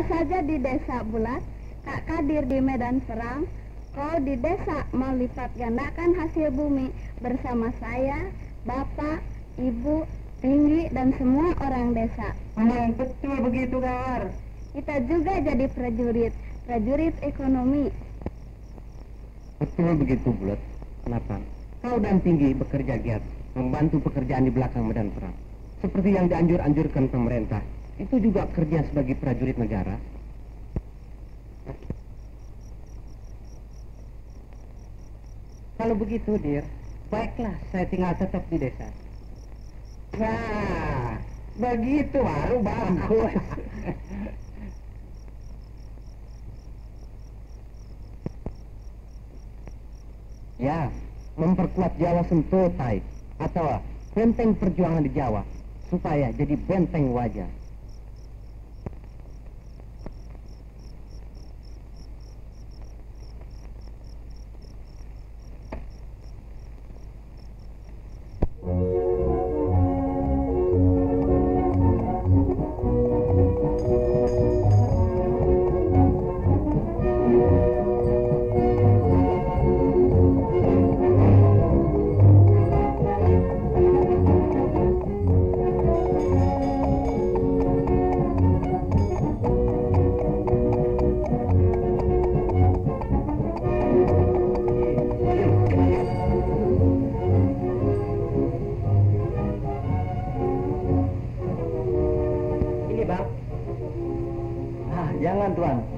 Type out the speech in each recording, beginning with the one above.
Saya saja di desa Bulat, Kak Kadir di medan perang, kau di desa mau lipat gandakan hasil bumi bersama saya, Bapak, Ibu, Tinggi, dan semua orang desa. Memang betul begitu, Gar. Kita juga jadi prajurit, prajurit ekonomi. Betul begitu, Bulat. Kenapa? Kau dan Tinggi bekerja giat, membantu pekerjaan di belakang medan perang. Seperti yang dianjur-anjurkan pemerintah. Itu juga kerja sebagai prajurit negara. Kalau begitu, Dir, baiklah saya tinggal tetap di desa. Nah, begitu baru bagus. ya, memperkuat Jawa Sentotai atau benteng perjuangan di Jawa supaya jadi benteng wajah.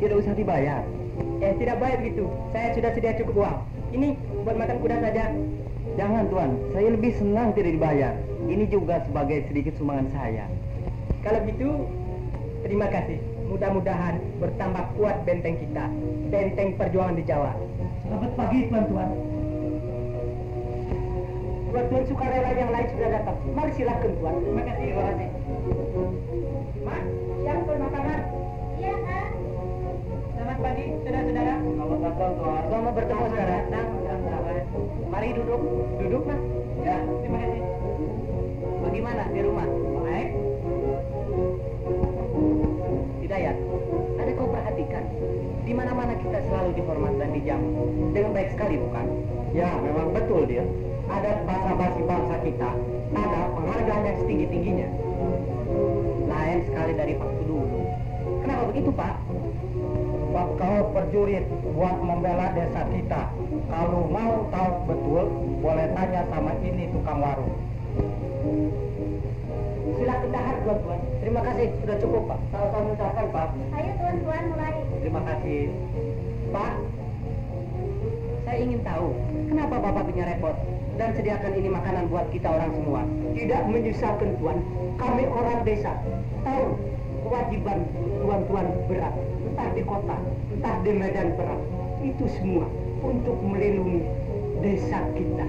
Tidak usah dibayar. Eh, tidak baik begitu. Saya sudah sedia cukup uang. Ini buat makan kuda saja. Jangan tuan, saya lebih senang tidak dibayar. Ini juga sebagai sedikit sumbangan saya. Kalau begitu, terima kasih. Mudah-mudahan bertambah kuat benteng kita. Benteng perjuangan di Jawa. Selamat pagi tuan-tuan. Tuan-tuan sukarela yang lain sudah datang. Mari silakan tuan. Terima kasih. Terima kasih. Mak, siapkan makanan. Iya, Kak. Selamat pagi, saudara-saudara. Selamat datang tuan. Selamat bertemu saudara. Mari duduk. Duduk, Mas. Ya, terima kasih. Bagaimana di rumah? Baik. Hidayat, ada kau perhatikan? Di mana-mana kita selalu dihormat dan dijamu. Dengan baik sekali, bukan? Ya, memang betul dia. Ada bangsa-bangsa bangsa kita, ada penghargaan yang setinggi-tingginya. Lain sekali dari waktu dulu. Kenapa begitu, Pak? Pak kau perjurit buat membela desa kita. Kalau mau tahu betul, boleh tanya sama ini tukang warung. Silakan dahar, tuan-tuan. Terima kasih, sudah cukup, Pak. Sama-sama ucapkan, Pak. Ayo tuan-tuan mulai. Terima kasih. Pak, saya ingin tahu kenapa Bapak punya repot dan sediakan ini makanan buat kita orang semua. Tidak menyusahkan, Tuan. Kami orang desa. Tahu kewajiban tuan-tuan berat. Entah di kota, entah di medan perang. Itu semua untuk melindungi desa kita.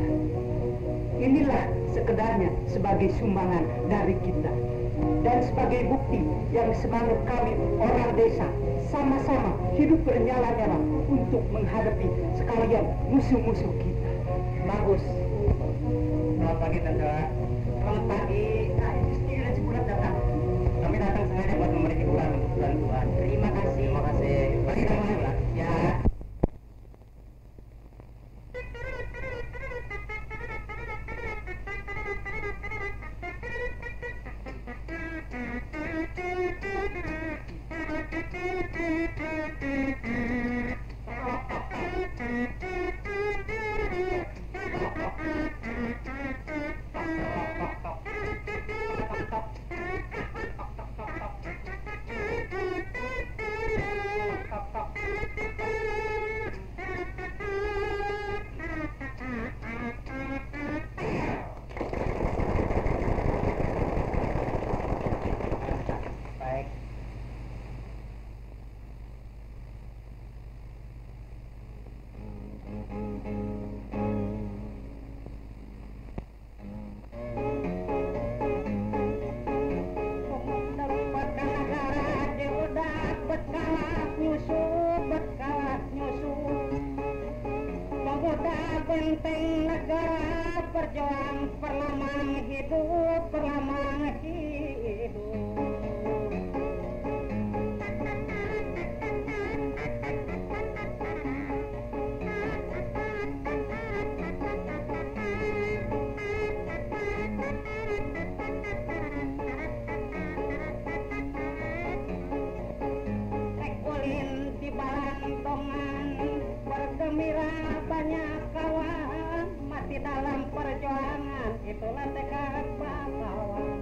Inilah sekedarnya sebagai sumbangan dari kita. Dan sebagai bukti yang semangat kami orang desa sama-sama hidup bernyala-nyala untuk menghadapi sekalian musuh-musuh kita. Bagus. Selamat pagi, Tante. Selamat pagi. Buat memberi untuk tuan-tuan. Terima kasih. Terima kasih. Mari kita together. Itulah tekad pahlawan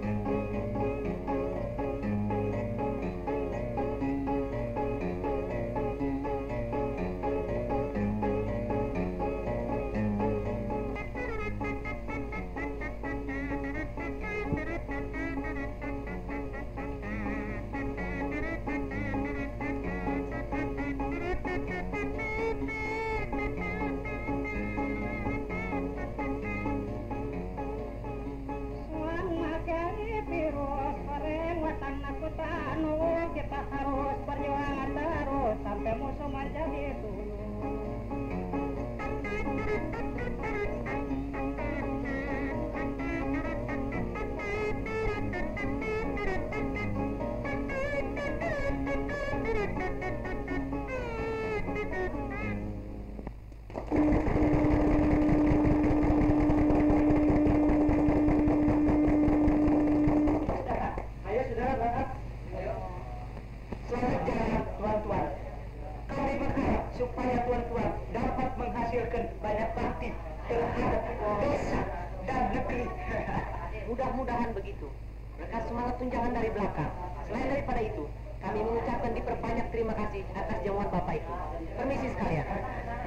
Mudah-mudahan begitu. Berkat semangat tunjangan dari belakang. Selain daripada itu, kami mengucapkan diperbanyak terima kasih atas jamuan Bapak itu. Permisi sekalian.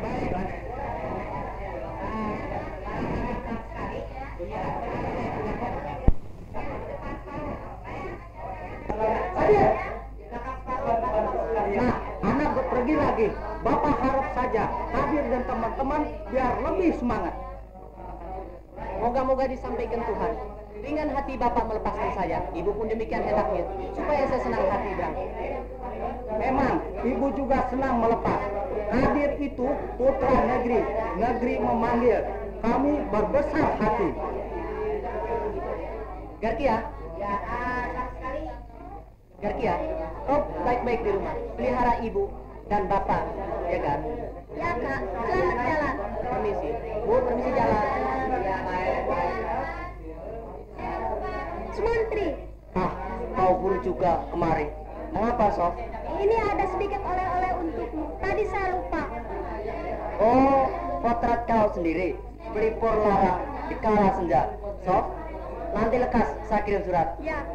Baik. Nah, anak pergi lagi. Bapak harap saja hadir dan teman-teman biar lebih semangat. Moga-moga disampaikan Tuhan. Ringan hati Bapak melepaskan saya. Ibu pun demikian enaknya. Supaya saya senang hati berangkat. Memang ibu juga senang melepas. Hadir itu putra negeri. Negeri memanggil. Kami berbesar hati. Garkia. Ya, Garkia, kau baik-baik di rumah. Pelihara ibu dan bapak, ya kan? Ya kak, selamat jalan. Permisi. Bu, permisi jalan. Ya, baik. Sumantri, Ah, kau pun juga kemari. Mengapa, Sof? ini ada sedikit oleh-oleh untukmu. Tadi saya lupa. Oh, potret kau sendiri. Pelipur lara di kala senja. Sof, nanti lekas saya kirim surat. Ya,